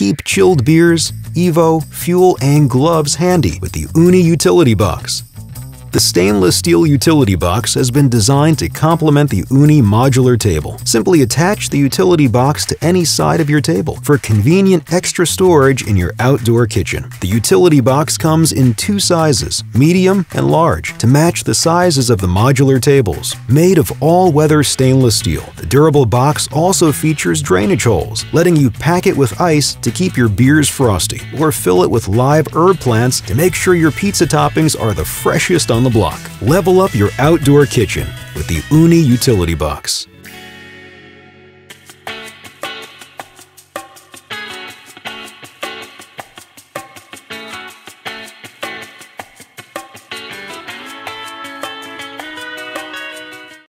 Keep chilled beers, EVOO, fuel, and gloves handy with the Ooni Utility Box. The stainless steel utility box has been designed to complement the Ooni modular table. Simply attach the utility box to any side of your table for convenient extra storage in your outdoor kitchen. The utility box comes in two sizes, medium and large, to match the sizes of the modular tables. Made of all-weather stainless steel, the durable box also features drainage holes, letting you pack it with ice to keep your beers frosty, or fill it with live herb plants to make sure your pizza toppings are the freshest on the block. Level up your outdoor kitchen with the Ooni Utility Box.